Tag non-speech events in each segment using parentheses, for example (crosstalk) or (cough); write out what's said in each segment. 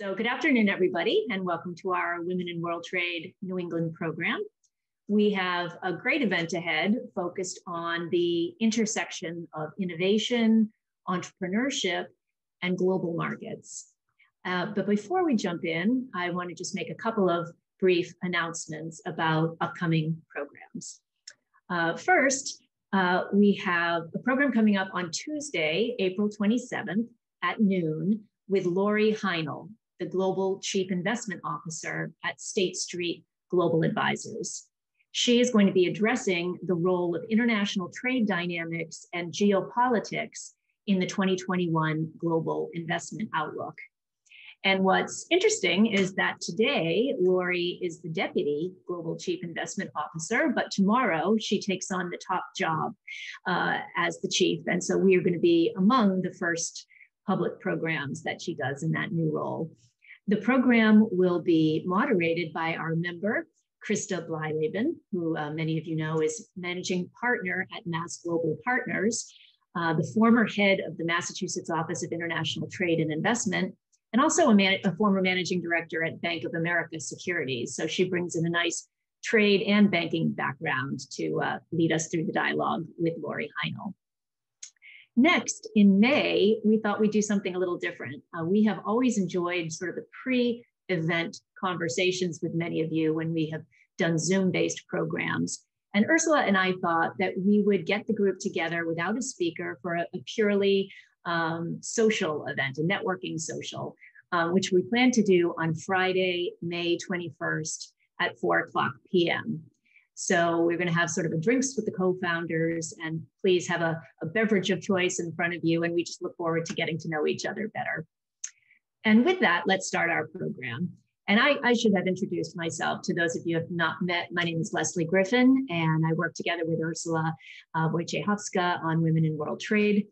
So good afternoon, everybody, and welcome to our Women in World Trade New England program. We have a great event ahead focused on the intersection of innovation, entrepreneurship, and global markets. Uh, but before we jump in, I want to just make a couple of brief announcements about upcoming programs. Uh, first, uh, we have a program coming up on Tuesday, April 27th at noon with Lori Heinel, the Global Chief Investment Officer at State Street Global Advisors. She is going to be addressing the role of international trade dynamics and geopolitics in the 2021 Global Investment Outlook. And what's interesting is that today, Lori is the Deputy Global Chief Investment Officer, but tomorrow she takes on the top job uh, as the Chief. And so we are going to be among the first public programs that she does in that new role. The program will be moderated by our member, Krista Blyleven, who uh, many of you know is managing partner at Mass Global Partners, uh, the former head of the Massachusetts Office of International Trade and Investment, and also a, man- a former managing director at Bank of America Securities. So she brings in a nice trade and banking background to uh, lead us through the dialogue with Lori Heinel. Next, in May, we thought we'd do something a little different. Uh, we have always enjoyed sort of the pre event conversations with many of you when we have done Zoom based programs. And Ursula and I thought that we would get the group together without a speaker for a, a purely um, social event, a networking social, um, which we plan to do on Friday, May 21st at 4 o'clock p.m. So we're going to have sort of a drinks with the co-founders and please have a, a beverage of choice in front of you. And we just look forward to getting to know each other better. And with that, let's start our program. And I, I, should have introduced myself to those of you who have not met. My name is Leslie Griffin, and I work together with Ursula uh, Wojciechowska on Women in World Trade.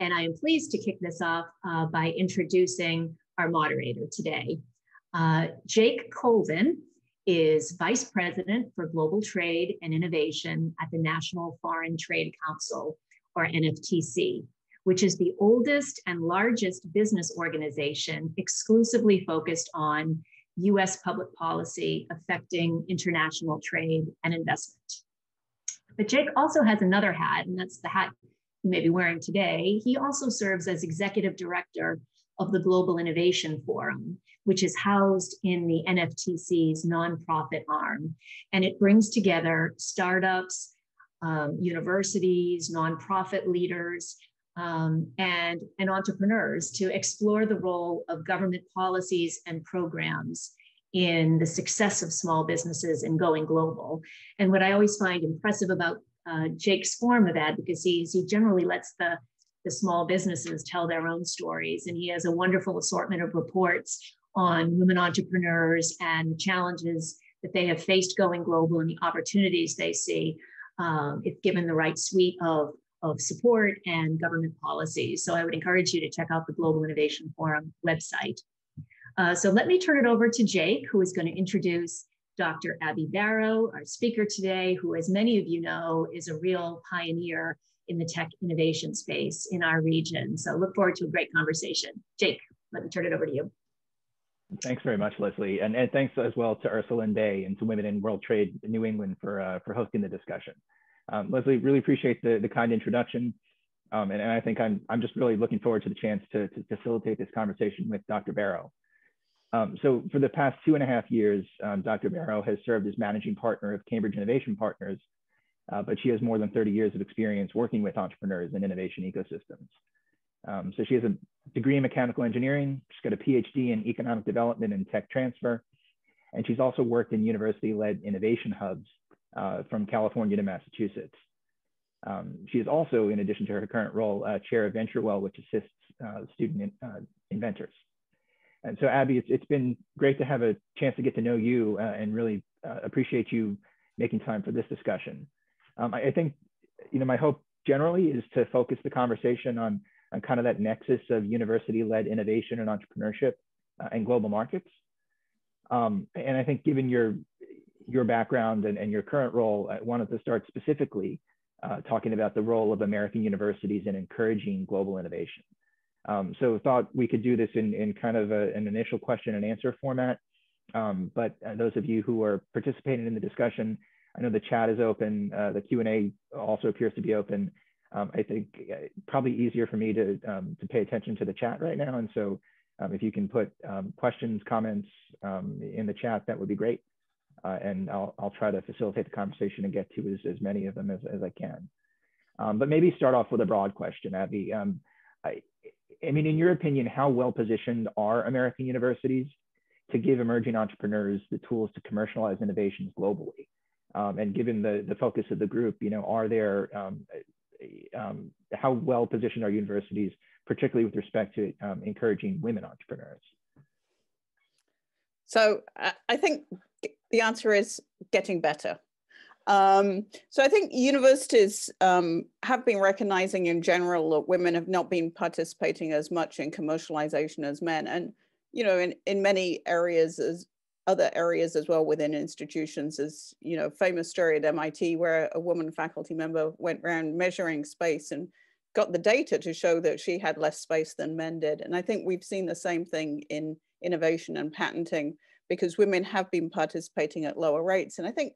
And I am pleased to kick this off uh, by introducing our moderator today. Uh, Jake Colvin is Vice President for Global Trade and Innovation at the National Foreign Trade Council, or NFTC, which is the oldest and largest business organization exclusively focused on US public policy affecting international trade and investment. But Jake also has another hat, and that's the hat you may be wearing today. He also serves as executive director of the Global Innovation Forum, which is housed in the NFTC's nonprofit arm. And it brings together startups, um, universities, nonprofit leaders, um, and, and entrepreneurs to explore the role of government policies and programs in the success of small businesses and going global. And what I always find impressive about uh, Jake's form of advocacy is he generally lets the the small businesses tell their own stories. And he has a wonderful assortment of reports on women entrepreneurs and the challenges that they have faced going global and the opportunities they see um, if given the right suite of, of support and government policies. So I would encourage you to check out the Global Innovation Forum website. Uh, so let me turn it over to Jake, who is going to introduce Dr. Abi Barrow, our speaker today, who, as many of you know, is a real pioneer in the tech innovation space in our region. So look forward to a great conversation. Jake, let me turn it over to you. Thanks very much, Leslie. And, and thanks as well to Ursula and Bay and to Women in World Trade New England for, uh, for hosting the discussion. Um, Leslie, really appreciate the, the kind introduction. Um, and, and, I think I'm, I'm just really looking forward to the chance to, to facilitate this conversation with Dr. Barrow. Um, so for the past two and a half years, um, Dr. Barrow has served as managing partner of Cambridge Innovation Partners, uh, but she has more than 30 years of experience working with entrepreneurs and innovation ecosystems. Um, so she has a degree in mechanical engineering. She's got a PhD in economic development and tech transfer. And she's also worked in university-led innovation hubs uh, from California to Massachusetts. Um, she is also, in addition to her current role, uh, chair of VentureWell, which assists uh, student in, uh, inventors. And so, Abi, it's, it's been great to have a chance to get to know you uh, and really uh, appreciate you making time for this discussion. Um, I, I, think, you know, my hope generally is to focus the conversation on on kind of that nexus of university-led innovation and entrepreneurship uh, and global markets. Um, and I think given your, your background and, and your current role, I wanted to start specifically uh, talking about the role of American universities in encouraging global innovation. Um, so thought we could do this in, in kind of a, an initial question and answer format. Um, but uh, those of you who are participating in the discussion, I know the chat is open. Uh, the Q&A also appears to be open. Um, I think probably easier for me to, um, to pay attention to the chat right now. And so um, if you can put um, questions, comments um, in the chat, that would be great. Uh, and I'll, I'll try to facilitate the conversation and get to as, as many of them as, as I can. Um, but maybe start off with a broad question, Abi. I, I mean, in your opinion, how well positioned are American universities to give emerging entrepreneurs the tools to commercialize innovations globally? Um, and given the, the focus of the group, you know, are there, um, um, how well positioned are universities, particularly with respect to um, encouraging women entrepreneurs? So I think the answer is getting better. Um, so I think universities um, have been recognizing in general that women have not been participating as much in commercialization as men. And, you know, in, in many areas as other areas as well within institutions as, you know, famous story at MIT where a woman faculty member went around measuring space and got the data to show that she had less space than men did. And I think we've seen the same thing in innovation and patenting because women have been participating at lower rates. And I think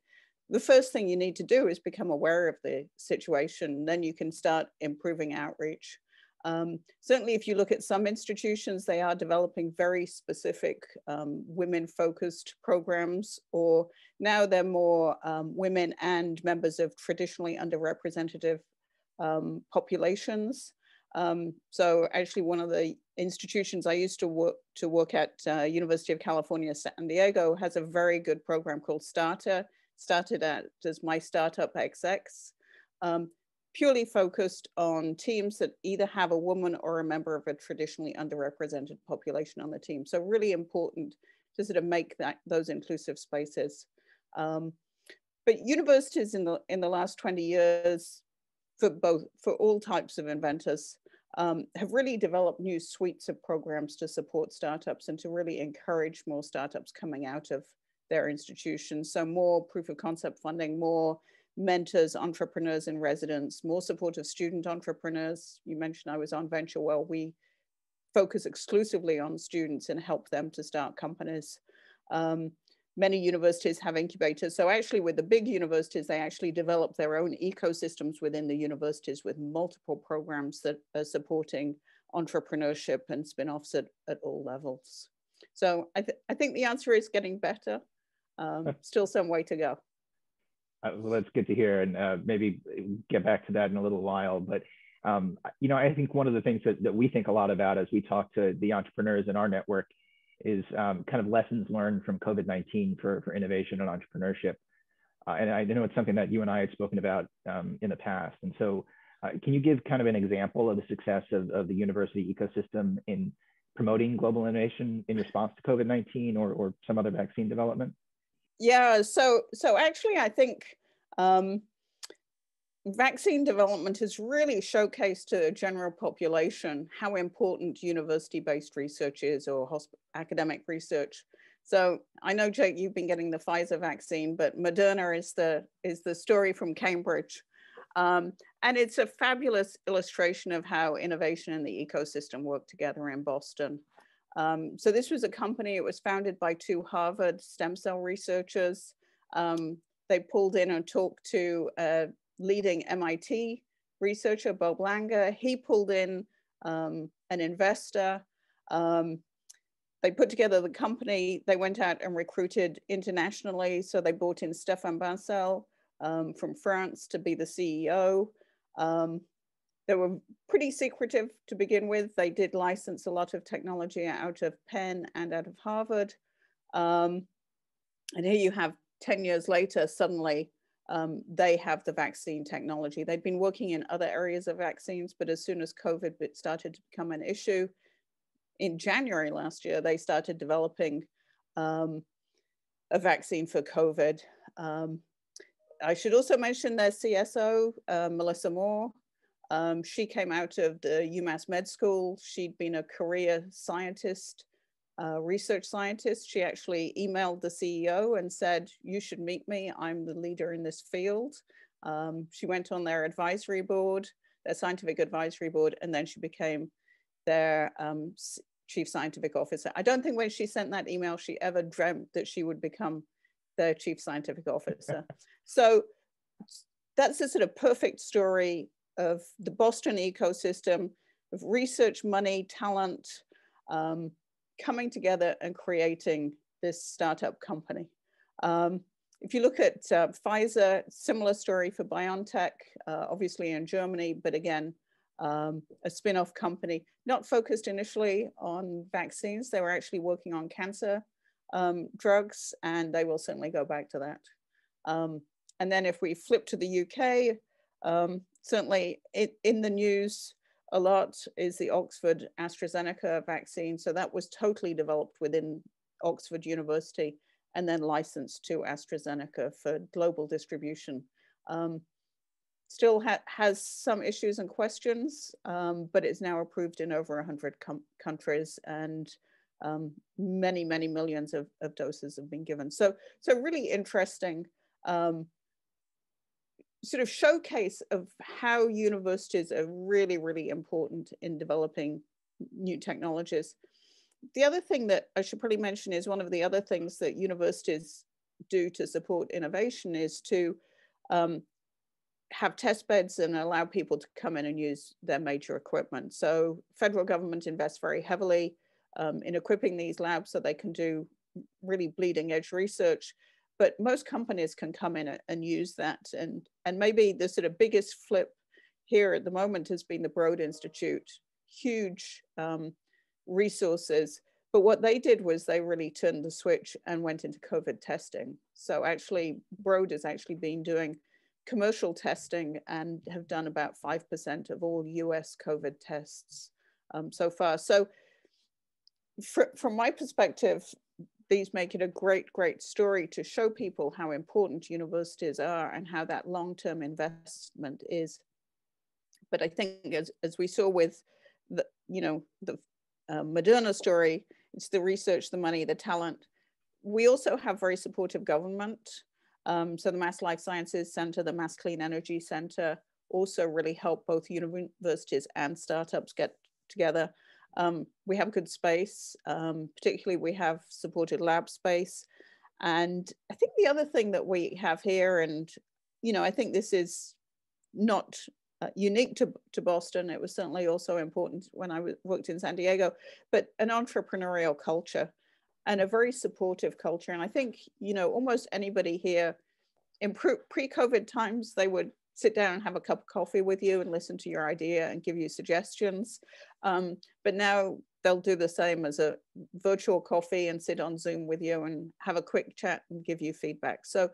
the first thing you need to do is become aware of the situation. Then you can start improving outreach. Um, certainly, if you look at some institutions, they are developing very specific um, women focused programs, or now they're more um, women and members of traditionally underrepresented um, populations. Um, so actually one of the institutions I used to work to work at uh, University of California, San Diego has a very good program called StartR started at as My Startup XX, um, purely focused on teams that either have a woman or a member of a traditionally underrepresented population on the team. So really important to sort of make that those inclusive spaces. Um, but universities in the in the last 20 years, for both for all types of inventors, um, have really developed new suites of programs to support startups and to really encourage more startups coming out of their institutions. So more proof of concept funding, more mentors, entrepreneurs in residence, more support of student entrepreneurs. You mentioned I was on VentureWell. We focus exclusively on students and help them to start companies. Um, many universities have incubators. So actually with the big universities, they actually develop their own ecosystems within the universities with multiple programs that are supporting entrepreneurship and spin-offs at, at all levels. So I, th I think the answer is getting better um, still some way to go. Uh, well, that's good to hear, and uh, maybe get back to that in a little while. But um, you know, I think one of the things that, that we think a lot about as we talk to the entrepreneurs in our network is um, kind of lessons learned from COVID-19 for, for innovation and entrepreneurship. Uh, and I know it's something that you and I had spoken about um, in the past. And so uh, can you give kind of an example of the success of, of the university ecosystem in promoting global innovation in response to COVID-19 or, or some other vaccine development? Yeah, so so actually, I think um, vaccine development has really showcased to the general population how important university-based research is or academic research. So I know, Jake, you've been getting the Pfizer vaccine, but Moderna is the is the story from Cambridge. Um, and it's a fabulous illustration of how innovation and the ecosystem work together in Boston. Um, so this was a company, it was founded by two Harvard stem cell researchers. Um, they pulled in and talked to a leading MIT researcher, Bob Langer. He pulled in um, an investor. Um, they put together the company. They went out and recruited internationally. So they brought in Stéphane Bancel um, from France to be the CEO. Um, they were pretty secretive to begin with. They did license a lot of technology out of Penn and out of Harvard. Um, and here you have 10 years later, suddenly um, they have the vaccine technology. They'd been working in other areas of vaccines, but as soon as COVID started to become an issue, in January last year, they started developing um, a vaccine for COVID. Um, I should also mention their CSO, uh, Melissa Moore, um, she came out of the UMass Med School. She'd been a career scientist, uh, research scientist. She actually emailed the CEO and said, you should meet me. I'm the leader in this field. Um, she went on their advisory board, their scientific advisory board, and then she became their um, chief scientific officer. I don't think when she sent that email, she ever dreamt that she would become their chief scientific officer. (laughs) so that's a sort of perfect story of the Boston ecosystem of research, money, talent, um, coming together and creating this startup company. Um, if you look at uh, Pfizer, similar story for BioNTech, uh, obviously in Germany, but again, um, a spin-off company, not focused initially on vaccines. They were actually working on cancer um, drugs, and they will certainly go back to that. Um, and then if we flip to the UK, um, certainly it, in the news a lot is the Oxford AstraZeneca vaccine. So that was totally developed within Oxford University and then licensed to AstraZeneca for global distribution. Um, still ha has some issues and questions, um, but it's now approved in over 100 countries and um, many, many millions of, of, doses have been given. So, so really interesting um, sort of showcase of how universities are really, really important in developing new technologies. The other thing that I should probably mention is one of the other things that universities do to support innovation is to um, have test beds and allow people to come in and use their major equipment. So federal government invests very heavily um, in equipping these labs so they can do really bleeding edge research. But most companies can come in and use that. And, and maybe the sort of biggest flip here at the moment has been the Broad Institute, huge um, resources. But what they did was they really turned the switch and went into COVID testing. So actually, Broad has actually been doing commercial testing and have done about 5% of all US COVID tests um, so far. So for, from my perspective, these make it a great, great story to show people how important universities are and how that long-term investment is. But I think as, as we saw with the, you know, the uh, Moderna story, it's the research, the money, the talent. We also have very supportive government. Um, so the Mass Life Sciences Center, the Mass Clean Energy Center also really help both universities and startups get together. Um, we have good space, um, particularly we have supported lab space. And I think the other thing that we have here, and you know, I think this is not uh, unique to, to Boston. It was certainly also important when I worked in San Diego, but an entrepreneurial culture and a very supportive culture. And I think, you know, almost anybody here in pre-COVID times, they would sit down and have a cup of coffee with you and listen to your idea and give you suggestions. Um, but now they'll do the same as a virtual coffee and sit on Zoom with you and have a quick chat and give you feedback. So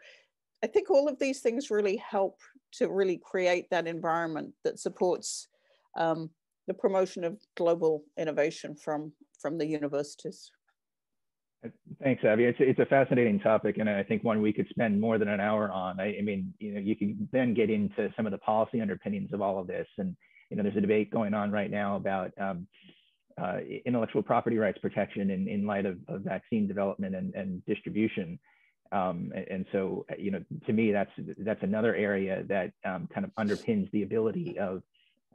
I think all of these things really help to really create that environment that supports um, the promotion of global innovation from, from the universities. Thanks, Abi. It's, it's a fascinating topic, and I think one we could spend more than an hour on. I, I mean, you know, you can then get into some of the policy underpinnings of all of this, and you know, there's a debate going on right now about um, uh, intellectual property rights protection in, in light of, of vaccine development and, and distribution. Um, and, so, you know, to me, that's that's another area that um, kind of underpins the ability of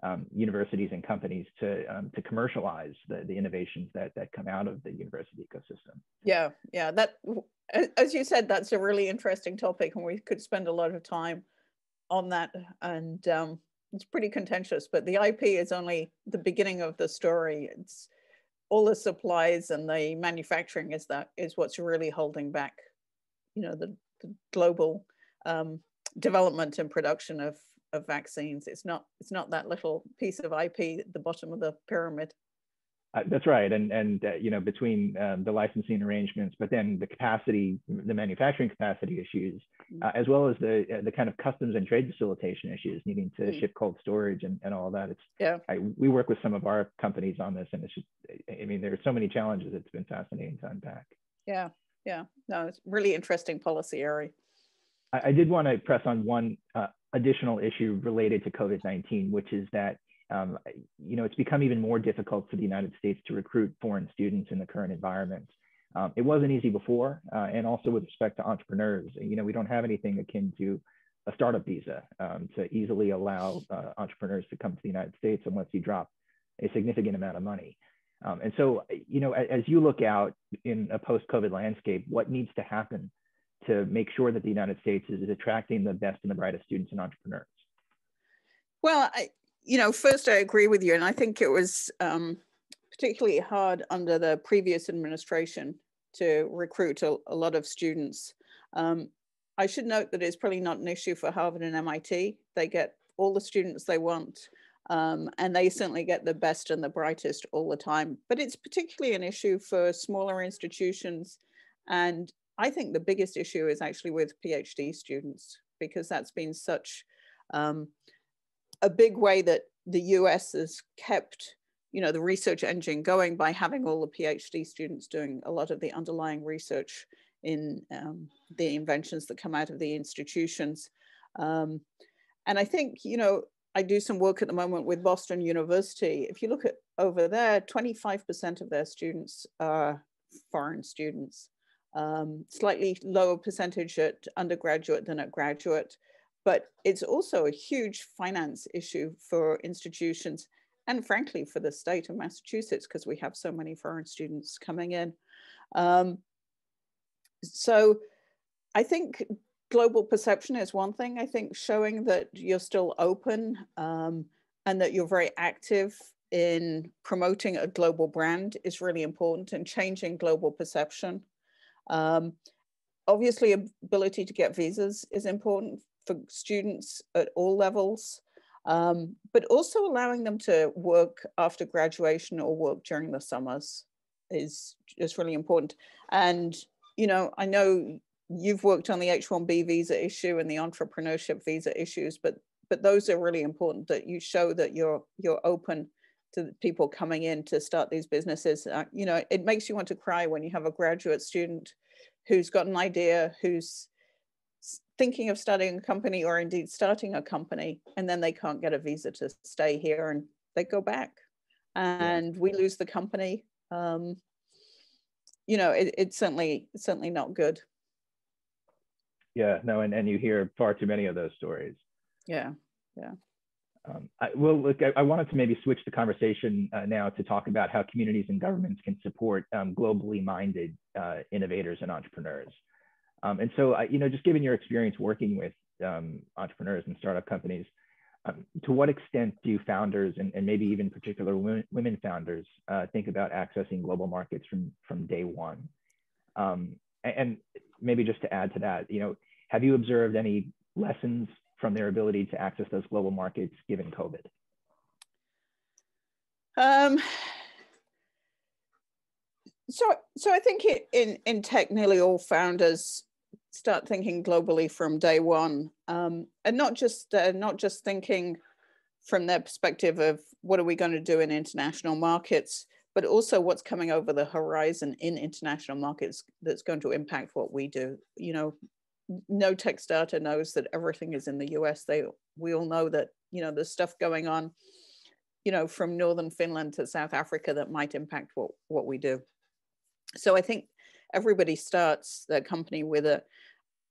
um, universities and companies to um, to commercialize the, the innovations that that come out of the university ecosystem. Yeah, yeah. That, as you said, that's a really interesting topic, and we could spend a lot of time on that. And um, it's pretty contentious, but the IP is only the beginning of the story. It's all the supplies and the manufacturing is that is what's really holding back, you know, the, the global um, development and production of of vaccines. It's not it's not that little piece of IP at the bottom of the pyramid. Uh, that's right, and and uh, you know between um, the licensing arrangements, but then the capacity, the manufacturing capacity issues, mm. uh, as well as the uh, the kind of customs and trade facilitation issues, needing to mm. ship cold storage and, and all that. It's yeah. I, we work with some of our companies on this, and it's just I mean there are so many challenges. It's been fascinating to unpack. Yeah, yeah, no, it's really interesting policy area. I, I did want to press on one uh, additional issue related to COVID-19, which is that um, you know, it's become even more difficult for the United States to recruit foreign students in the current environment. Um, it wasn't easy before, uh, and also with respect to entrepreneurs, you know, we don't have anything akin to a startup visa um, to easily allow uh, entrepreneurs to come to the United States unless you drop a significant amount of money. Um, and so, you know, as, you look out in a post-COVID landscape, what needs to happen to make sure that the United States is, is attracting the best and the brightest students and entrepreneurs? Well, I, you know, first I agree with you, and I think it was um, particularly hard under the previous administration to recruit a, a lot of students. Um, I should note that it's probably not an issue for Harvard and MIT. They get all the students they want, um, and they certainly get the best and the brightest all the time. But it's particularly an issue for smaller institutions. And I think the biggest issue is actually with PhD students, because that's been such um, a big way that the US has kept you know, the research engine going by having all the PhD students doing a lot of the underlying research in um, the inventions that come out of the institutions. Um, and I think, you know, I do some work at the moment with Boston University. If you look at over there, 25% of their students are foreign students. Um, slightly lower percentage at undergraduate than at graduate, but it's also a huge finance issue for institutions and frankly for the state of Massachusetts because we have so many foreign students coming in. Um, so I think global perception is one thing. I think showing that you're still open um, and that you're very active in promoting a global brand is really important and changing global perception. Um, obviously, ability to get visas is important for students at all levels, um, but also allowing them to work after graduation or work during the summers is just really important. And you know, I know you've worked on the H-1B visa issue and the entrepreneurship visa issues, but but those are really important that you show that you're you're open to people coming in to start these businesses. Uh, you know, it makes you want to cry when you have a graduate student who's got an idea, who's thinking of starting a company or indeed starting a company, and then they can't get a visa to stay here and they go back. And we lose the company. Um, you know, it, it's certainly certainly not good. Yeah, no, and, and you hear far too many of those stories. Yeah, yeah. Um, I, well, look, I, I, wanted to maybe switch the conversation uh, now to talk about how communities and governments can support um, globally minded uh, innovators and entrepreneurs. Um, and so, you know, just given your experience working with um, entrepreneurs and startup companies, um, to what extent do founders and, and maybe even particular women, women founders uh, think about accessing global markets from, from day one? Um, and maybe just to add to that, you know, have you observed any lessons from their ability to access those global markets given COVID? Um, so, so I think it, in in tech, nearly all founders start thinking globally from day one, um, and not just uh, not just thinking from their perspective of what are we going to do in international markets, but also what's coming over the horizon in international markets that's going to impact what we do. You know, no tech starter knows that everything is in the US. They we all know that you know there's stuff going on, you know, from northern Finland to South Africa that might impact what what we do. So I think everybody starts their company with a,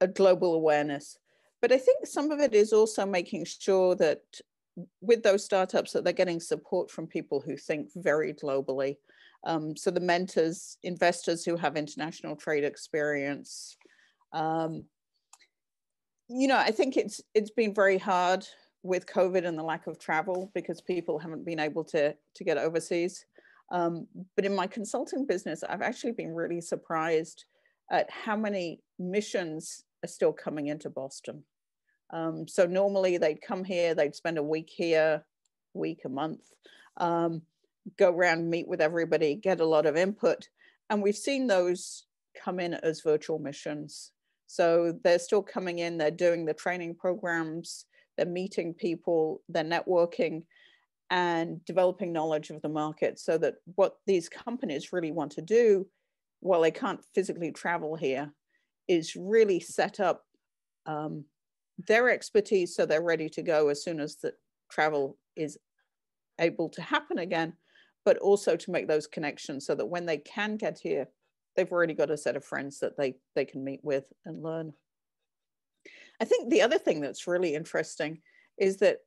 a global awareness. But I think some of it is also making sure that with those startups that they're getting support from people who think very globally. Um, so the mentors, investors who have international trade experience. Um, you know, I think it's it's been very hard with COVID and the lack of travel because people haven't been able to to get overseas. Um, but in my consulting business, I've actually been really surprised at how many missions are still coming into Boston. Um, so normally they'd come here, they'd spend a week here, week, a month, um, go around, meet with everybody, get a lot of input. And we've seen those come in as virtual missions. So they're still coming in, they're doing the training programs, they're meeting people, they're networking, and developing knowledge of the market so that what these companies really want to do while they can't physically travel here is really set up um, their expertise so they're ready to go as soon as the travel is able to happen again but also to make those connections so that when they can get here they've already got a set of friends that they they can meet with and learn i think the other thing that's really interesting is that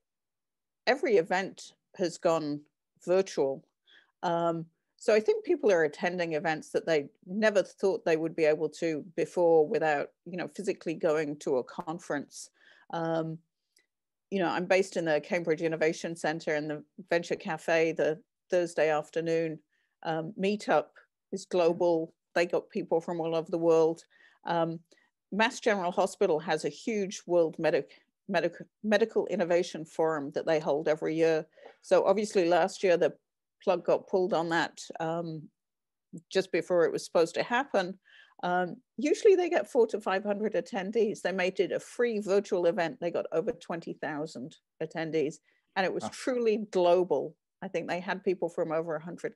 every event has gone virtual. Um, so I think people are attending events that they never thought they would be able to before without, you know, physically going to a conference. Um, you know, I'm based in the Cambridge Innovation Center and the Venture Cafe, the Thursday afternoon um, meetup is global. They got people from all over the world. Um, Mass General Hospital has a huge World Medic, Medic, Medical Innovation Forum that they hold every year. So obviously last year the plug got pulled on that um, just before it was supposed to happen. Um, usually they get four to 500 attendees. They made it a free virtual event. They got over 20,000 attendees and it was truly global. I think they had people from over 100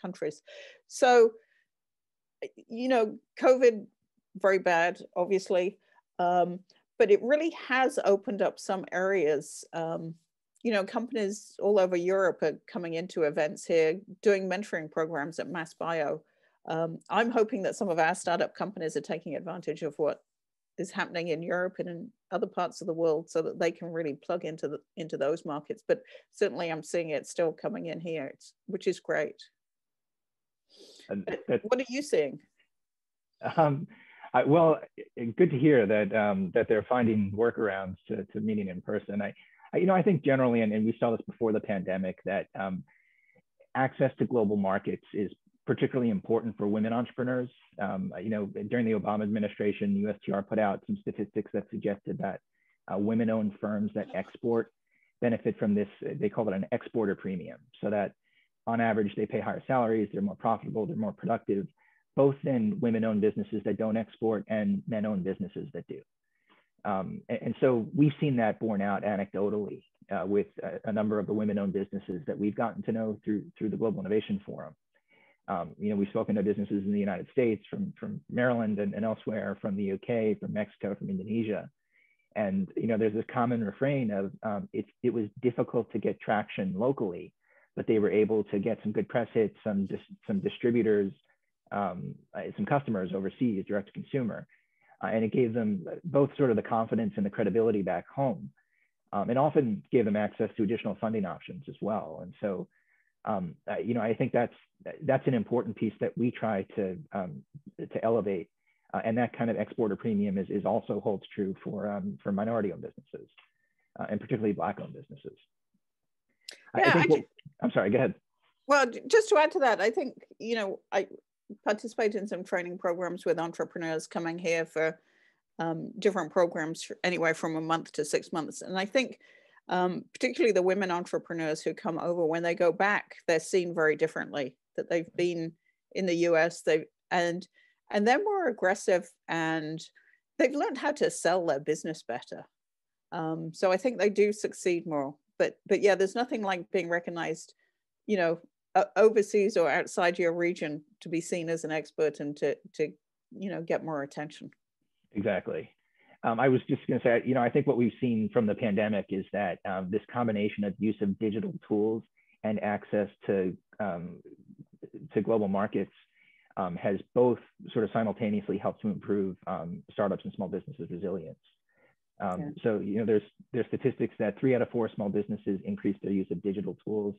countries. So, you know, COVID, very bad, obviously, um, but it really has opened up some areas. Um, you know, companies all over Europe are coming into events here, doing mentoring programs at MassBio. Um, I'm hoping that some of our startup companies are taking advantage of what is happening in Europe and in other parts of the world so that they can really plug into the into those markets. But certainly I'm seeing it still coming in here, which is great. (laughs) That, what are you seeing? Um, I, well, good to hear that um, that they're finding workarounds to, to meeting in person. I, I, you know, I think generally, and, and we saw this before the pandemic, that um, access to global markets is particularly important for women entrepreneurs. Um, you know, during the Obama administration, USTR put out some statistics that suggested that uh, women-owned firms that export benefit from this. They call it an exporter premium, so that on average they pay higher salaries, they're more profitable, they're more productive, both in women-owned businesses that don't export and men-owned businesses that do. Um, and, and, so we've seen that borne out anecdotally uh, with a, a, number of the women-owned businesses that we've gotten to know through through the Global Innovation Forum. Um, you know, we've spoken to businesses in the United States, from, from Maryland and, and elsewhere, from the UK, from Mexico, from Indonesia. And, you know, there's this common refrain of um, it, it was difficult to get traction locally, but they were able to get some good press hits, some, dis, some distributors, um, uh, some customers overseas, direct to consumer. Uh, and it gave them both sort of the confidence and the credibility back home. Um, and often gave them access to additional funding options as well. And so um, uh, you know, I think that's that's an important piece that we try to um, to elevate, uh, and that kind of exporter premium is, is also holds true for um, for minority-owned businesses, uh, and particularly Black-owned businesses. Yeah, I I I'm sorry. Go ahead. Well, just to add to that, I think you know I participate in some training programs with entrepreneurs coming here for um, different programs, anywhere from a month to six months, and I think um, particularly the women entrepreneurs who come over, when they go back, they're seen very differently. That they've been in the US, They've and and they're more aggressive and they've learned how to sell their business better. Um, so I think they do succeed more. But but yeah, there's nothing like being recognized, you know, overseas or outside your region to be seen as an expert and to to you know get more attention. Exactly. Um, I was just going to say, you know, I think what we've seen from the pandemic is that um, this combination of use of digital tools and access to um, to global markets um, has both sort of simultaneously helped to improve um, startups and small businesses' resilience. Um, yeah. So, you know, there's there's statistics that three out of four small businesses increased their use of digital tools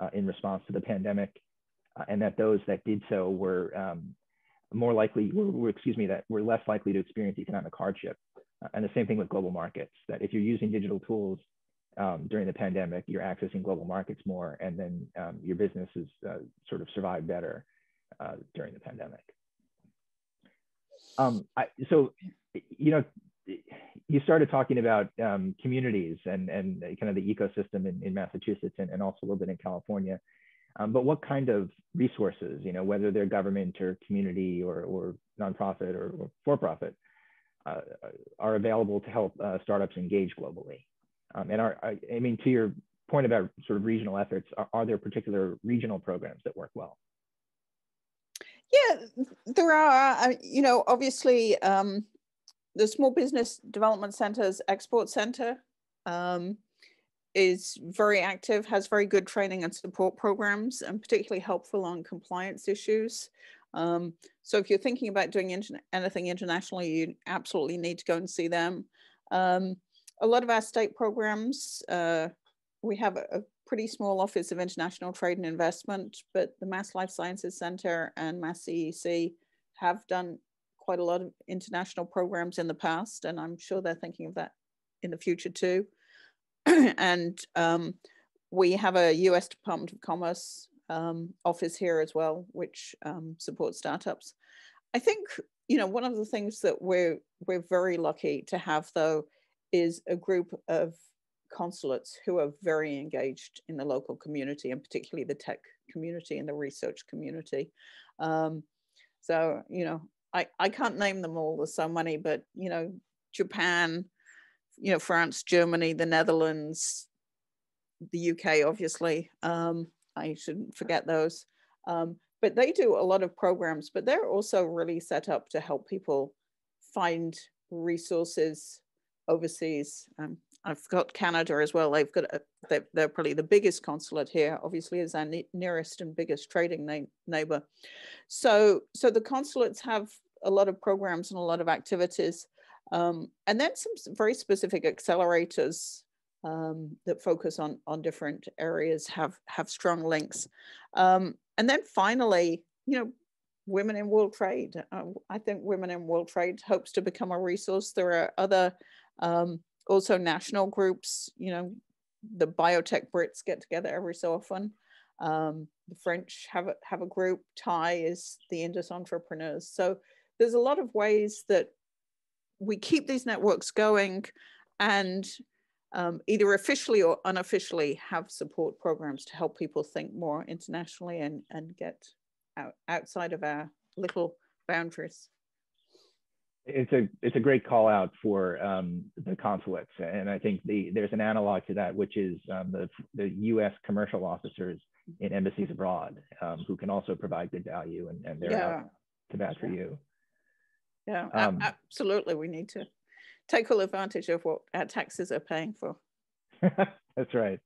uh, in response to the pandemic, uh, and that those that did so were more likely, were, were, excuse me, that we're less likely to experience economic hardship. Uh, and the same thing with global markets, that if you're using digital tools um, during the pandemic, you're accessing global markets more, and then um, your business has uh, sort of survived better uh, during the pandemic. Um, I, so, you know, you started talking about um, communities and, and kind of the ecosystem in, in Massachusetts and, and also a little bit in California. Um, but what kind of resources, you know, whether they're government or community or, or nonprofit or, or for-profit, uh, are available to help uh, startups engage globally? Um, and are, I, mean, to your point about sort of regional efforts, are, are there particular regional programs that work well? Yeah, there are. You know, obviously, um, the Small Business Development Center's Export Center um, is very active, has very good training and support programs, and particularly helpful on compliance issues. Um, so if you're thinking about doing anything internationally, you absolutely need to go and see them. Um, a lot of our state programs, uh, we have a, pretty small office of international trade and investment, but the Mass Life Sciences Center and Mass CEC have done quite a lot of international programs in the past, and I'm sure they're thinking of that in the future too. (clears throat) and um, we have a US Department of Commerce um, office here as well, which um, supports startups. I think, you know, one of the things that we're, we're very lucky to have though, is a group of consulates who are very engaged in the local community and particularly the tech community and the research community. Um, so, you know, I, I can't name them all, there's so many, but, you know, Japan, you know, France, Germany, the Netherlands, the UK, obviously. Um, I shouldn't forget those. Um, but they do a lot of programs, but they're also really set up to help people find resources overseas. Um, I've got Canada as well. They've got a, they're, they're, probably the biggest consulate here. Obviously, is our ne nearest and biggest trading neighbor. So so the consulates have a lot of programs and a lot of activities, um, and then some very specific accelerators um, that focus on on different areas have have strong links. Um, and then finally, you know, women in world trade. Uh, I think women in world trade hopes to become a resource. There are other um, also national groups, you know, the biotech Brits get together every so often. Um, the French have a, have a group, TiE is the Indus entrepreneurs. So there's a lot of ways that we keep these networks going and um, either officially or unofficially have support programs to help people think more internationally and, and get out, outside of our little boundaries it's a it's a great call out for um, the consulates, and I think the there's an analog to that, which is um, the the U.S. commercial officers in embassies abroad um, who can also provide good value, and, and they're yeah. out to bat for you. Yeah, um, absolutely. We need to take full advantage of what our taxes are paying for. (laughs) That's right.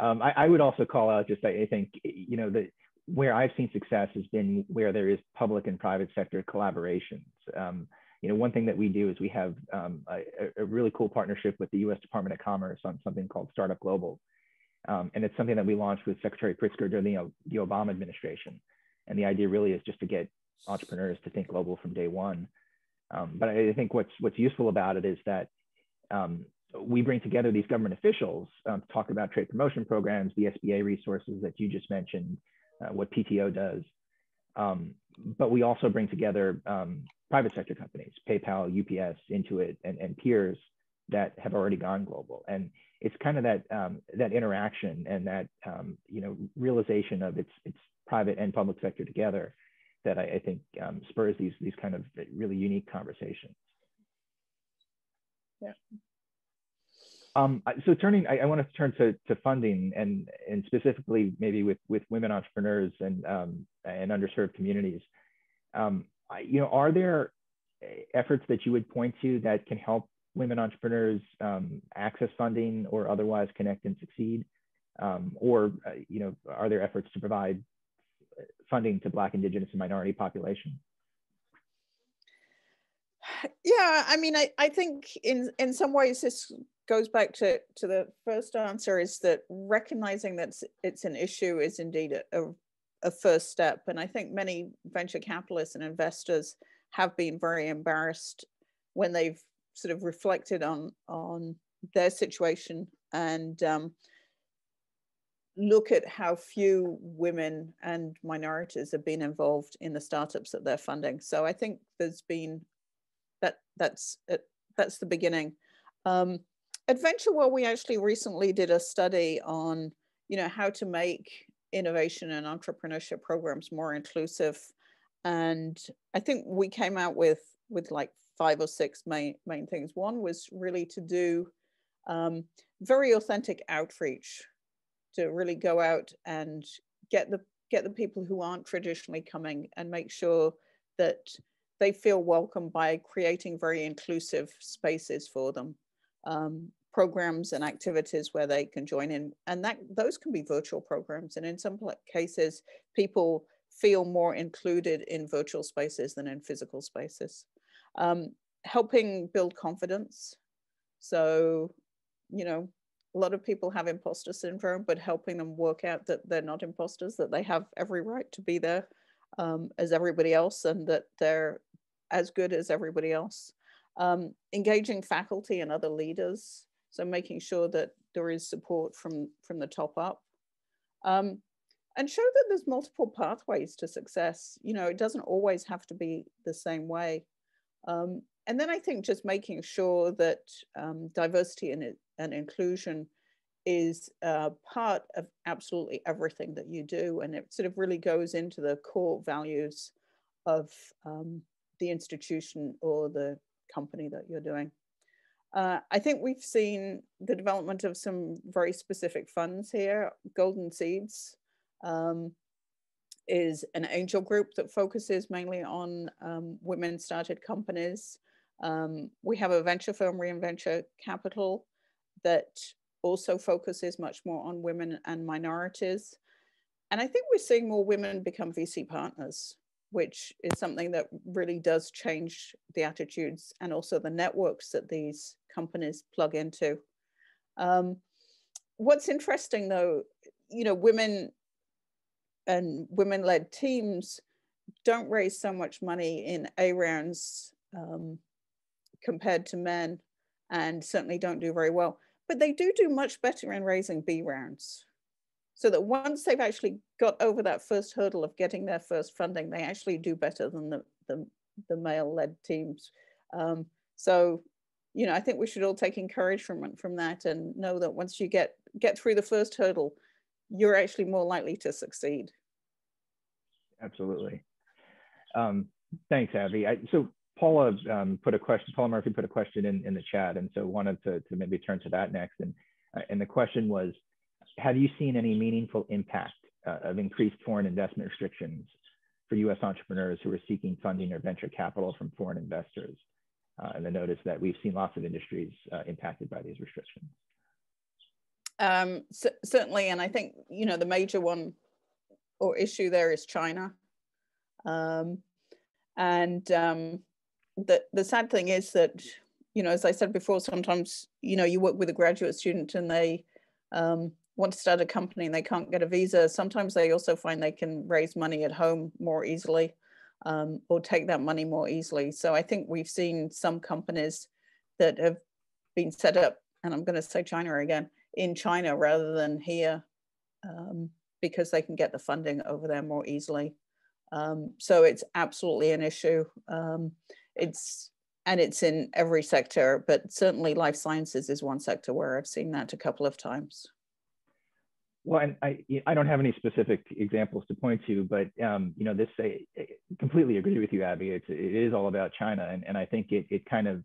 Um, I, I, would also call out just I, I think you know that where I've seen success has been where there is public and private sector collaborations. Um, you know, one thing that we do is we have um, a, a, really cool partnership with the U.S. Department of Commerce on something called Startup Global, um, and it's something that we launched with Secretary Pritzker during the, the Obama administration. And the idea really is just to get entrepreneurs to think global from day one. Um, but I think what's what's useful about it is that um, we bring together these government officials um, to talk about trade promotion programs, the SBA resources that you just mentioned, uh, what PTO does. Um, but we also bring together um, private sector companies, PayPal, UPS, Intuit, and, and peers that have already gone global. And it's kind of that um, that interaction and that you know realization of its its private and public sector together that I, I think um, spurs these these kind of really unique conversations. Yeah. Um, so turning, I, I, want to turn to, to funding and, and specifically maybe with, with women entrepreneurs and, um, and underserved communities. Um, you know, are there eh, efforts that you would point to that can help women entrepreneurs um, access funding or otherwise connect and succeed? Um, or, uh, you know, are there efforts to provide funding to Black, Indigenous, and minority population? Yeah, I mean, I, I think in, in some ways this goes back to, to the first answer is that recognizing that it's, an issue is indeed a, a, a first step. And I think many venture capitalists and investors have been very embarrassed when they've sort of reflected on on their situation and um, look at how few women and minorities have been involved in the startups that they're funding. So I think there's been that that's that's the beginning. Um, At VentureWell, we actually recently did a study on you know how to make innovation and entrepreneurship programs more inclusive. And I think we came out with with like five or six main main things. One was really to do um, very authentic outreach, to really go out and get the get the people who aren't traditionally coming and make sure that they feel welcome by creating very inclusive spaces for them. Um, programs and activities where they can join in. And that those can be virtual programs. And in some cases people feel more included in virtual spaces than in physical spaces. Um, helping build confidence. So you know a lot of people have imposter syndrome, but helping them work out that they're not imposters, that they have every right to be there um, as everybody else and that they're as good as everybody else. Um, engaging faculty and other leaders, so making sure that there is support from, from the top up. Um, and show that there's multiple pathways to success. You know, it doesn't always have to be the same way. Um, and then I think just making sure that um, diversity and, and inclusion is uh, part of absolutely everything that you do. And it sort of really goes into the core values of um, the institution or the company that you're doing. Uh, I think we've seen the development of some very specific funds here. Golden Seeds um, is an angel group that focuses mainly on um, women started companies. Um, we have a venture firm, Reinventure Capital, that also focuses much more on women and minorities. And I think we're seeing more women become VC partners, which is something that really does change the attitudes and also the networks that these companies plug into. Um, what's interesting though, you know, women and women led teams don't raise so much money in A rounds um, compared to men and certainly don't do very well. But they do do much better in raising B rounds. So that once they've actually got over that first hurdle of getting their first funding, they actually do better than the, the, the male-led teams. Um, so, you know, I think we should all take encouragement from that and know that once you get, get through the first hurdle, you're actually more likely to succeed. Absolutely. Um, thanks, Abi. I, so Paula um, put a question, Paula Murphy put a question in, in the chat, and so wanted to, to maybe turn to that next. And, uh, and the question was, have you seen any meaningful impact uh, of increased foreign investment restrictions for US entrepreneurs who are seeking funding or venture capital from foreign investors? Uh, and the notice that we've seen lots of industries uh, impacted by these restrictions. Um, certainly, and I think, you know, the major one or issue there is China. Um, and um, the, the sad thing is that, you know, as I said before, sometimes, you know, you work with a graduate student and they um, want to start a company and they can't get a visa. Sometimes they also find they can raise money at home more easily um, or take that money more easily. So I think we've seen some companies that have been set up, and I'm going to say China again, in China rather than here um, because they can get the funding over there more easily. Um, so it's absolutely an issue. Um, it's and it's in every sector, but certainly life sciences is one sector where I've seen that a couple of times. Well, and I, I don't have any specific examples to point to, but um, you know, this I, completely agree with you, Abi. It's it is all about China, and, and I think it it kind of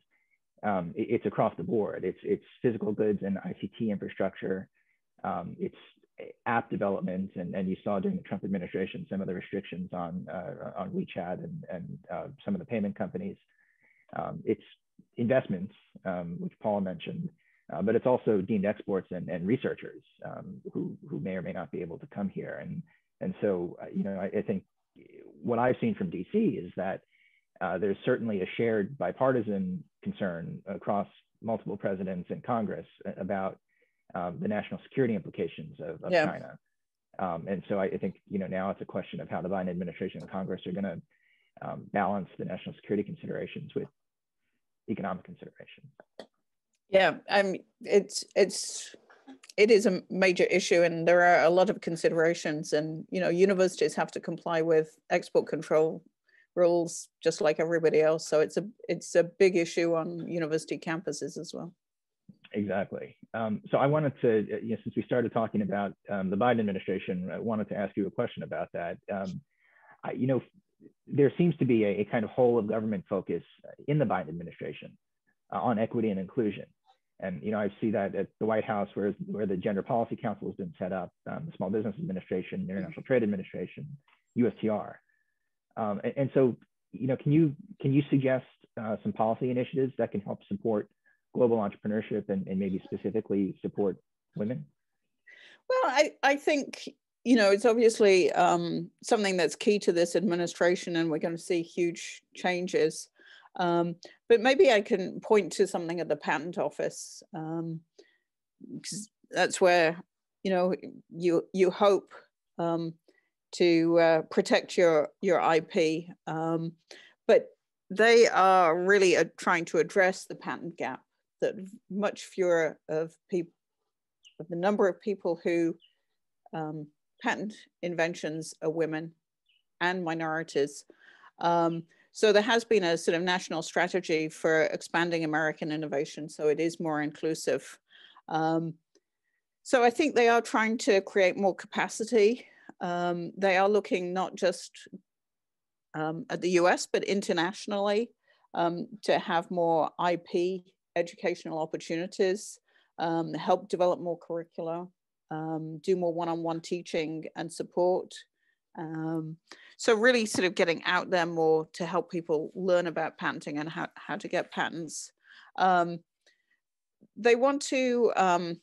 um, it, it's across the board. It's it's physical goods and ICT infrastructure. Um, it's app development, and, and you saw during the Trump administration some of the restrictions on uh, on WeChat and, and uh, some of the payment companies. Um, it's investments, um, which Paul mentioned, uh, but it's also deemed exports and, and researchers um, who, who may or may not be able to come here. And, and so, uh, you know, I, I, think what I've seen from DC is that uh, there's certainly a shared bipartisan concern across multiple presidents and Congress about um, the national security implications of, of yeah. China. Um, and so I, I, think you know now it's a question of how the Biden administration and Congress are going to um, balance the national security considerations with economic considerations. Yeah, um, it's it's it is a major issue, and there are a lot of considerations. And you know, universities have to comply with export control rules just like everybody else. So it's a it's a big issue on university campuses as well. Exactly. Um, so I wanted to, uh, you know, since we started talking about um, the Biden administration, I wanted to ask you a question about that. Um, I, you know, there seems to be a, a, kind of whole of government focus in the Biden administration uh, on equity and inclusion. And you know, I see that at the White House, where where the Gender Policy Council has been set up, um, the Small Business Administration, International Trade Administration, USTR. Um, and, and, so, you know, can you can you suggest uh, some policy initiatives that can help support global entrepreneurship and, and maybe specifically support women? Well, I, I think, you know, it's obviously um, something that's key to this administration, and we're going to see huge changes. Um, but maybe I can point to something at the patent office. Um, that's where you know you you hope um, to uh, protect your your IP, um, but they are really uh, trying to address the patent gap that much fewer of people of the number of people who um, patent inventions are women and minorities. Um, so there has been a sort of national strategy for expanding American innovation, so it is more inclusive. Um, so I think they are trying to create more capacity. Um, they are looking not just um, at the US, but internationally um, to have more IP educational opportunities, um, help develop more curricula, um, do more one-on-one teaching and support. Um, so really sort of getting out there more to help people learn about patenting and how, how to get patents. Um, they want to um,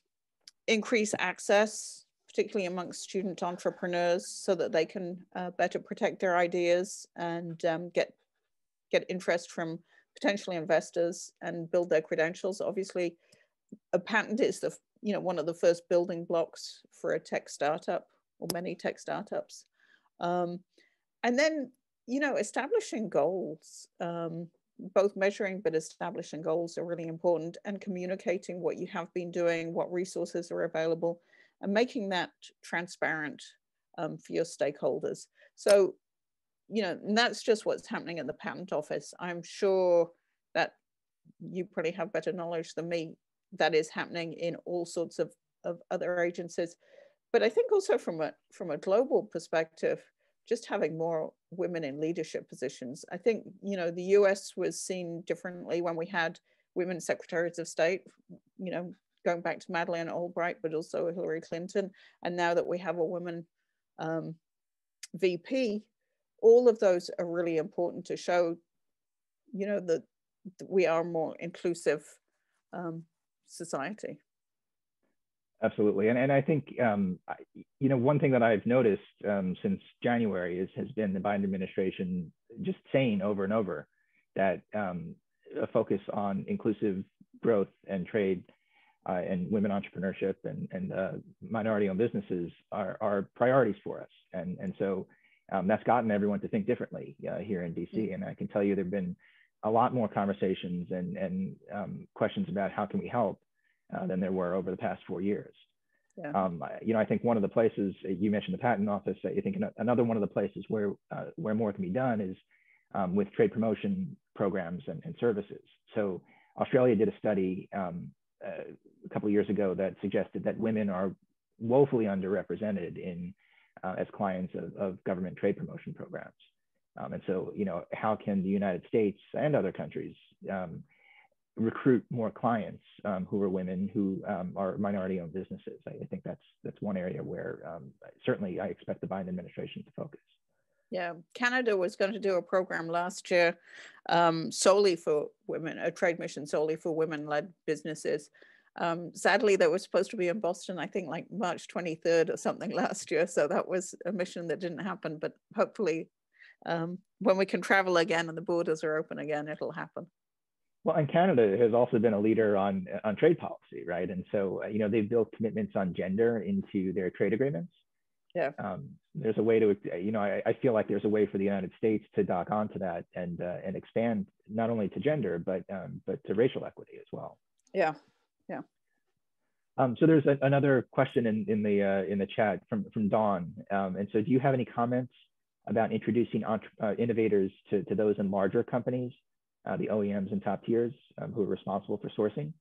increase access, particularly amongst student entrepreneurs so that they can uh, better protect their ideas and um, get, get interest from potentially investors and build their credentials. Obviously, a patent is the you know one of the first building blocks for a tech startup or many tech startups um, and then you know establishing goals um, both measuring but establishing goals are really important and communicating what you have been doing what resources are available and making that transparent um, for your stakeholders so you know that's just what's happening in the patent office i'm sure that you probably have better knowledge than me that is happening in all sorts of, of other agencies. But I think also from a from a global perspective, just having more women in leadership positions. I think you know the U.S. was seen differently when we had women secretaries of state. You know, going back to Madeleine Albright, but also Hillary Clinton, and now that we have a woman um, VP, all of those are really important to show, you know, that we are a more inclusive um, society. Absolutely, and and I think um, you know one thing that I've noticed um, since January is has been the Biden administration just saying over and over that um, a focus on inclusive growth and trade uh, and women entrepreneurship and and uh, minority-owned businesses are are priorities for us, and and so um, that's gotten everyone to think differently uh, here in DC. Mm-hmm. And I can tell you there've been a lot more conversations and and um, questions about how can we help uh, than there were over the past four years. Yeah. Um, you know, I think one of the places uh, you mentioned the patent office. I think another one of the places where uh, where more can be done is um, with trade promotion programs and, and, services. So Australia did a study um, uh, a couple of years ago that suggested that women are woefully underrepresented in uh, as clients of, of, government trade promotion programs. Um, and so, you know, how can the United States and other countries um, recruit more clients um, who are women who um, are minority-owned businesses. I, I, think that's that's one area where um, certainly I expect the Biden administration to focus. Yeah, Canada was going to do a program last year um, solely for women, a trade mission solely for women-led businesses. Um, sadly, that was supposed to be in Boston, I think like March 23rd or something (laughs) last year. So that was a mission that didn't happen, but hopefully um, when we can travel again and the borders are open again, it'll happen. Well, and Canada has also been a leader on on trade policy, right? And so, uh, you know, they've built commitments on gender into their trade agreements. Yeah. Um, there's a way to, you know, I, I, feel like there's a way for the United States to dock onto that and uh, and expand not only to gender but um, but to racial equity as well. Yeah. Yeah. Um, so there's a, another question in, in the uh, in the chat from from Dawn. Um, and so, do you have any comments about introducing uh, innovators to, to those in larger companies uh, the OEMs and top tiers um, who are responsible for sourcing.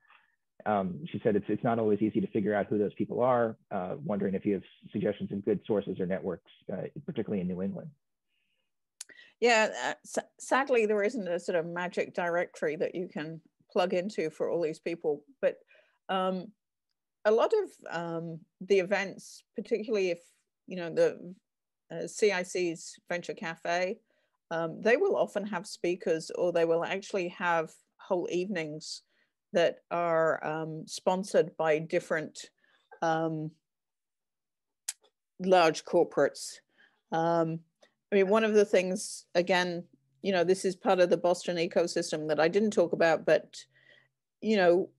Um, she said it's, it's not always easy to figure out who those people are, uh, wondering if you have suggestions of good sources or networks, uh, particularly in New England. Yeah, uh, sadly, there isn't a sort of magic directory that you can plug into for all these people. But um, a lot of um, the events, particularly if, you know, the uh, CIC's Venture Cafe um, they will often have speakers or they will actually have whole evenings that are um, sponsored by different um, large corporates. Um, I mean, one of the things, again, you know, this is part of the Boston ecosystem that I didn't talk about, but, you know,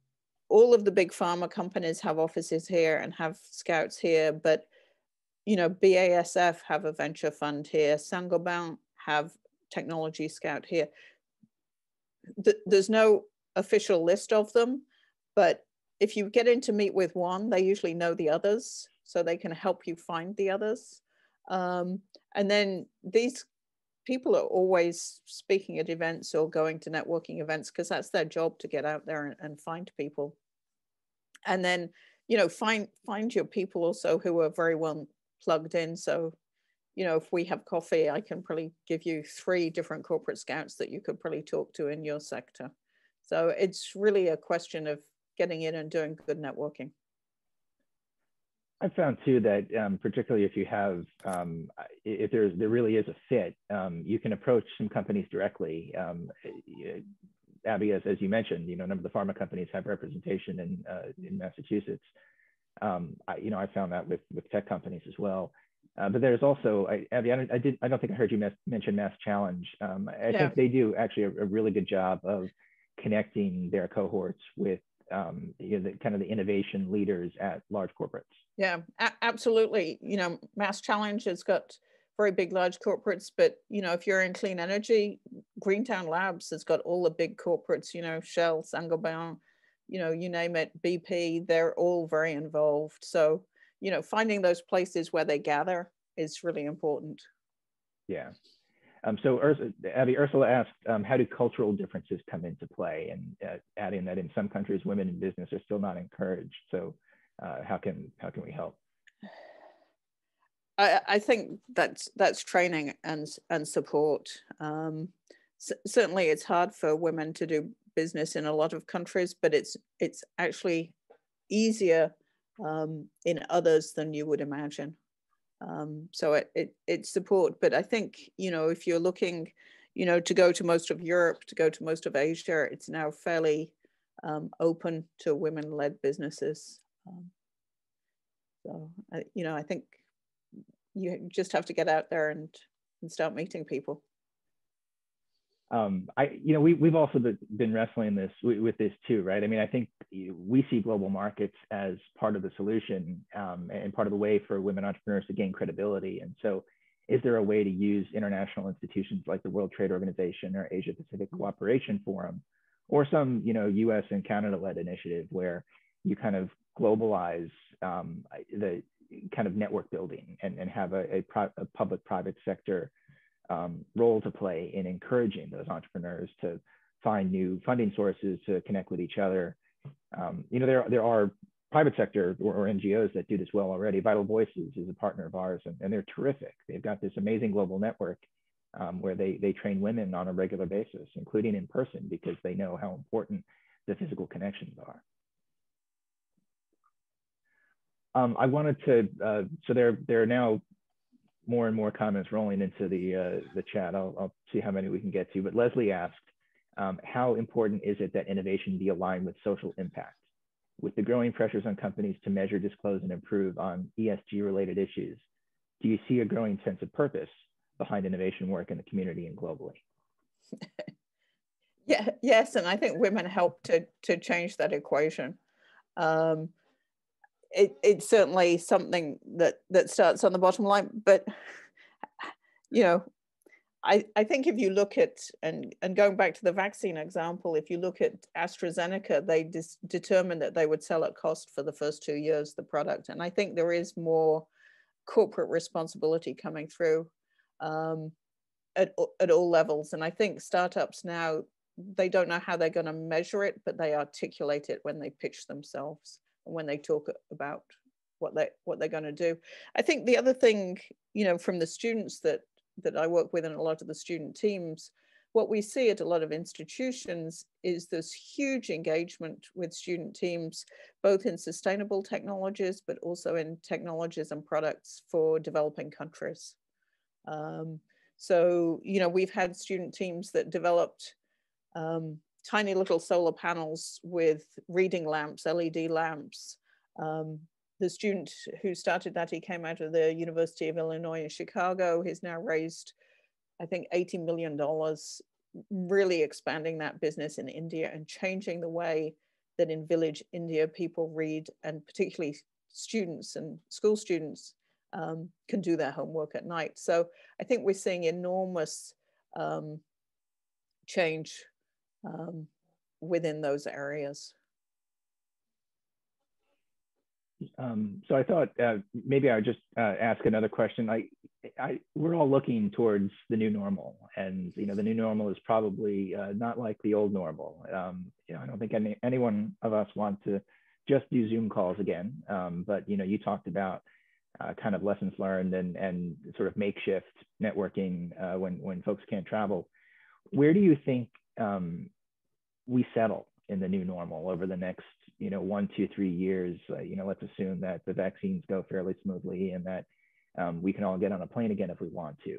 all of the big pharma companies have offices here and have scouts here, but you know, BASF have a venture fund here, Saint-Gobain have technology scout here. there's no official list of them, but if you get in to meet with one, they usually know the others, so they can help you find the others. Um, and then these people are always speaking at events or going to networking events because that's their job to get out there and, and find people. And then, you know, find find your people also who are very well plugged in. So, you know, if we have coffee, I can probably give you three different corporate scouts that you could probably talk to in your sector. So it's really a question of getting in and doing good networking. I've found too that um, particularly if you have, um, if there's, there really is a fit, um, you can approach some companies directly. Um, Abi, as, as you mentioned, you know, a number of the pharma companies have representation in, uh, in Massachusetts. Um, I, you know, I found that with, with tech companies as well. Uh, but there's also, I, Abi, I, I, did, I don't think I heard you mention Mass Challenge. Um, I yeah. think they do actually a, a really good job of connecting their cohorts with um, you know, the kind of the innovation leaders at large corporates. Yeah, absolutely. You know, MassChallenge has got very big, large corporates, but you know, if you're in clean energy, Greentown Labs has got all the big corporates. You know, Shell, Saint-Gobain, you know, you name it, BP. They're all very involved. So, you know, finding those places where they gather is really important. Yeah. Um, so Abi, Ursula asked, um, how do cultural differences come into play? And uh, adding that in some countries, women in business are still not encouraged. So uh, how can how can we help? I, I think that's that's training and and support. Um, certainly, it's hard for women to do business in a lot of countries, but it's it's actually easier um, in others than you would imagine. Um, so it, it, it's support. But I think, you know, if you're looking, you know, to go to most of Europe, to go to most of Asia, it's now fairly um, open to women-led businesses. Um, so, you know, I think you just have to get out there and, and start meeting people um, I, you know, we, we've also been wrestling this with this too, right? I mean, I think we see global markets as part of the solution um, and part of the way for women entrepreneurs to gain credibility. And so is there a way to use international institutions like the World Trade Organization or Asia Pacific Cooperation Forum or some, you know, US and Canada led initiative where you kind of globalize um, the kind of network building and, and have a, a, a public private sector um, role to play in encouraging those entrepreneurs to find new funding sources to connect with each other. Um, you know, there, there are private sector or, or, NGOs that do this well already. Vital Voices is a partner of ours, and, and they're terrific. They've got this amazing global network um, where they, they train women on a regular basis, including in person, because they know how important the physical connections are. Um, I wanted to, uh, so there, there are now more and more comments rolling into the, uh, the chat. I'll, I'll, see how many we can get to. But Leslie asked, um, how important is it that innovation be aligned with social impact? With the growing pressures on companies to measure, disclose, and improve on ESG related issues, do you see a growing sense of purpose behind innovation work in the community and globally? (laughs) yeah, yes, and I think women help to, to change that equation. Um, it, it's certainly something that that starts on the bottom line but you know I, I think if you look at and and going back to the vaccine example if you look at AstraZeneca they dis, determined that they would sell at cost for the first two years the product and I think there is more corporate responsibility coming through um, at, at all levels and I think startups now they don't know how they're going to measure it but they articulate it when they pitch themselves when they talk about what they what they're going to do. I think the other thing, you know, from the students that that I work with and a lot of the student teams, what we see at a lot of institutions is this huge engagement with student teams, both in sustainable technologies, but also in technologies and products for developing countries. Um, so, you know, we've had student teams that developed um, tiny little solar panels with reading lamps, LED lamps. Um, the student who started that, he came out of the University of Illinois in Chicago. He's now raised, I think, $80 million, really expanding that business in India and changing the way that in village India, people read, and particularly students and school students um, can do their homework at night. So I think we're seeing enormous um, change um, within those areas. Um, so I thought uh, maybe I would just uh, ask another question. I, I, we're all looking towards the new normal, and you know the new normal is probably uh, not like the old normal. Um, you know, I don't think any anyone of us want to just do Zoom calls again. Um, but you know, you talked about uh, kind of lessons learned and and sort of makeshift networking uh, when when folks can't travel. Where do you think um, we settle in the new normal over the next you know one two three years uh, you know let's assume that the vaccines go fairly smoothly and that um, we can all get on a plane again if we want to.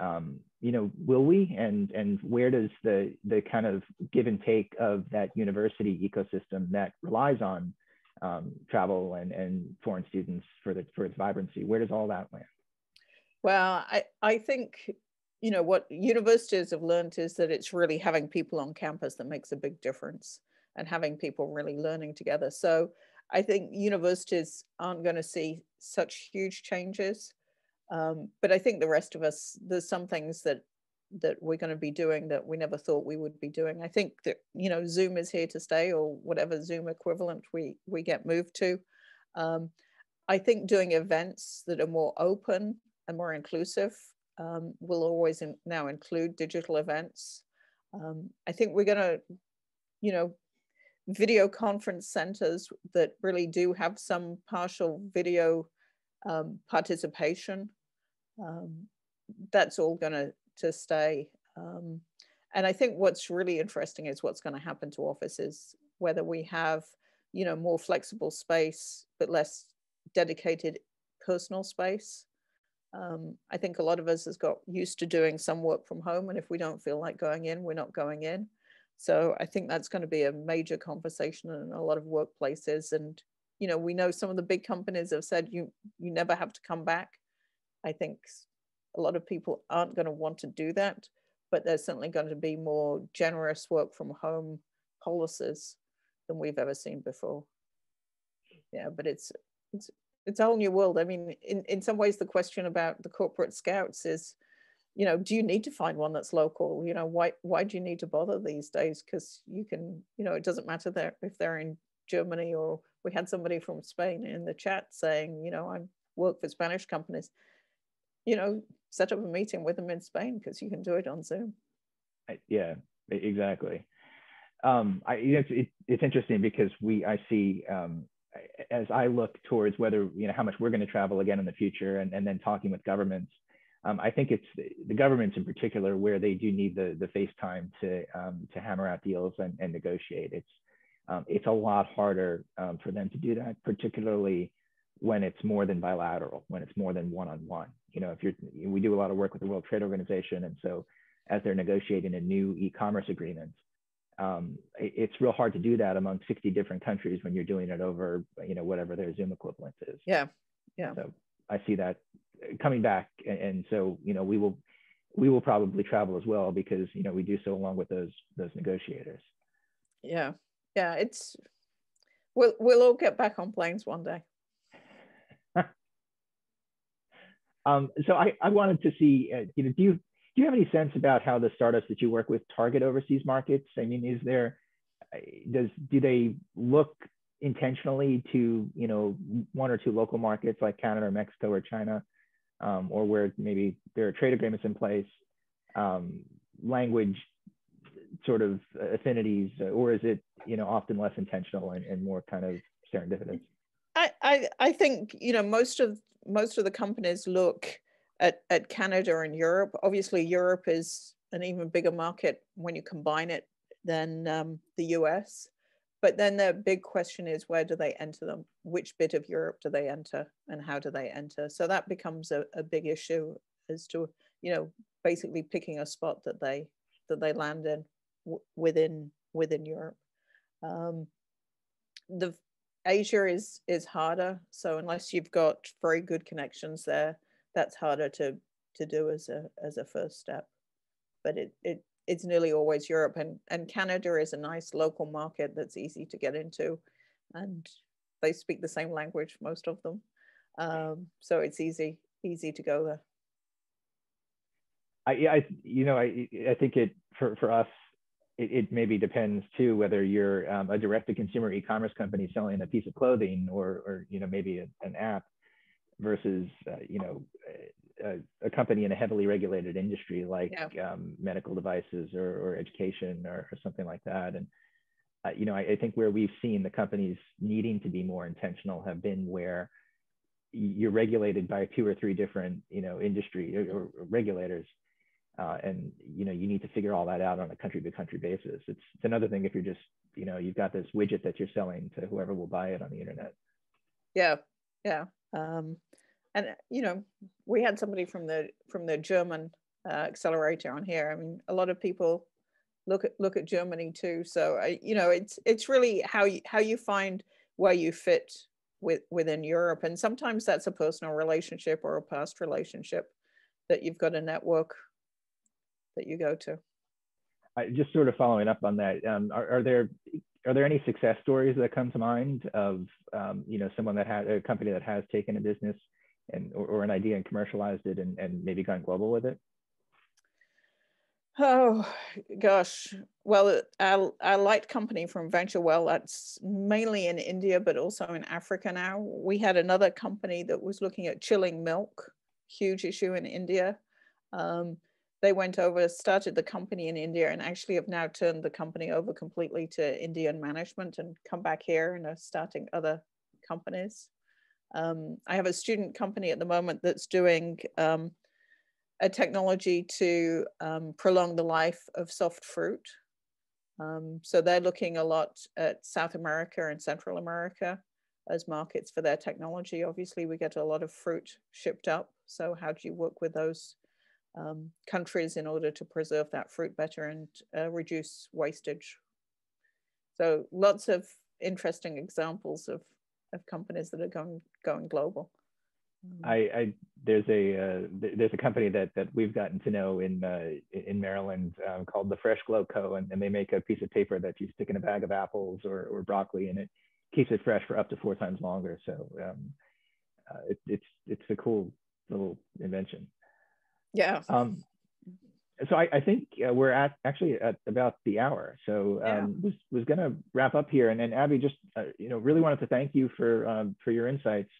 Um, you know will we? And and where does the the kind of give and take of that university ecosystem that relies on um, travel and and foreign students for the for its vibrancy where does all that land? Well i i think you know what universities have learned is that it's really having people on campus that makes a big difference and having people really learning together. So I think universities aren't going to see such huge changes. Um, but I think the rest of us, there's some things that that we're going to be doing that we never thought we would be doing. I think that you know Zoom is here to stay, or whatever Zoom equivalent we we get moved to. Um, I think doing events that are more open and more inclusive um, will always in, now include digital events. Um, I think we're going to, you know, video conference centers that really do have some partial video um, participation. Um, that's all going to stay. Um, and I think what's really interesting is what's going to happen to offices, whether we have, you know, more flexible space but less dedicated personal space. Um, I think a lot of us has got used to doing some work from home, and if we don't feel like going in, we're not going in. So I think that's going to be a major conversation in a lot of workplaces. And, you know, we know some of the big companies have said you you never have to come back. I think a lot of people aren't going to want to do that, but there's certainly going to be more generous work from home policies than we've ever seen before. Yeah, but it's it's it's a whole new world. I mean, in, in some ways, the question about the corporate scouts is you know do you need to find one that's local? You know why why do you need to bother these days? Because you can you know it doesn't matter there if they're in germany or we had somebody from spain in the chat saying you know i work for spanish companies. You know set up a meeting with them in spain because you can do it on zoom. Yeah exactly. Um i it's, it, it's interesting because we i see um as i look towards whether you know how much we're going to travel again in the future and, and then talking with governments um, I think it's the governments in particular where they do need the the face time to um, to hammer out deals and, and negotiate. It's um, it's a lot harder um, for them to do that, particularly when it's more than bilateral, when it's more than one on one. You know, if you're we do a lot of work with the World Trade Organization, and so as they're negotiating a new e-commerce agreement, um, it's real hard to do that among 60 different countries when you're doing it over you know whatever their Zoom equivalent is. Yeah, yeah. So I see that coming back, and, and so you know we will we will probably travel as well because you know we do so along with those those negotiators. Yeah, yeah, it's we'll we'll all get back on planes one day. (laughs) um, so I I wanted to see uh, you know do you do you have any sense about how the startups that you work with target overseas markets? I mean, is there uh, does do they look intentionally to you know one or two local markets like Canada or Mexico or China um, or where maybe there are trade agreements in place, um, language sort of affinities, or is it you know often less intentional and, and more kind of serendipitous? I, I I think you know most of most of the companies look at at Canada and Europe. Obviously, Europe is an even bigger market when you combine it than um, the US. But then the big question is where do they enter them? Which bit of Europe do they enter and how do they enter? So that becomes a, a big issue as to, you know, basically picking a spot that they that they land in within within Europe. Um, the Asia is is harder. So unless you've got very good connections there, that's harder to to do as a as a first step. But it it it's nearly always Europe and, and Canada is a nice local market that's easy to get into and they speak the same language, most of them. Um, so it's easy, easy to go there. I, I you know, I, I think it, for, for us, it, it maybe depends too, whether you're um, a direct to consumer e-commerce company selling a piece of clothing or, or you know, maybe a, an app versus, uh, you know, a, a, company in a heavily regulated industry like yeah. um, medical devices or, or education or, or, something like that. And, uh, you know, I, I, think where we've seen the companies needing to be more intentional have been where you're regulated by two or three different, you know, industry or, or regulators. Uh, and you know you need to figure all that out on a country to country basis. It's, it's another thing if you're just you know you've got this widget that you're selling to whoever will buy it on the internet. Yeah, yeah. Um, and you know we had somebody from the from the german uh, accelerator on here. I mean a lot of people look at look at germany too. So I, you know it's it's really how you how you find where you fit with within europe. And sometimes that's a personal relationship or a past relationship that you've got a network that you go to. I, just sort of following up on that um, are, are there are there any success stories that come to mind of um, you know someone that had a company that has taken a business and or, or an idea and commercialized it and, and maybe gone global with it? Oh gosh. Well, our, our light company from VentureWell, that's mainly in India, but also in Africa now. We had another company that was looking at chilling milk, huge issue in India. Um, they went over, started the company in India, and actually have now turned the company over completely to Indian management and come back here and are starting other companies. Um, I have a student company at the moment that's doing um, a technology to um, prolong the life of soft fruit. Um, so they're looking a lot at South America and Central America as markets for their technology. Obviously, we get a lot of fruit shipped up. So how do you work with those um, countries in order to preserve that fruit better and uh, reduce wastage? So lots of interesting examples of of companies that are going going global. Mm. I, I there's a uh, there's a company that that we've gotten to know in uh, in Maryland um, called the Fresh Glow Co. And, and, they make a piece of paper that you stick in a bag of apples or, or broccoli, and it keeps it fresh for up to four times longer. So um, uh, it, it's it's a cool little invention. Yeah. Um, so I, I think uh, we're at actually at about the hour. So um, yeah. was was going to wrap up here, and then Abi just uh, you know really wanted to thank you for um, for your insights.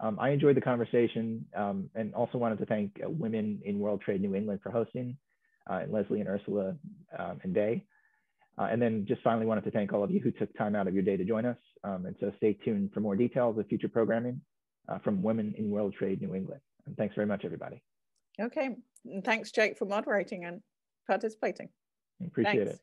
Um, I enjoyed the conversation, um, and also wanted to thank uh, Women in World Trade New England for hosting, uh, and Leslie and Ursula um, and Day. Uh, and then just finally wanted to thank all of you who took time out of your day to join us. Um, and so stay tuned for more details of future programming uh, from Women in World Trade New England. And thanks very much, everybody. Okay. And thanks, Jake, for moderating and participating. Appreciate thanks. it.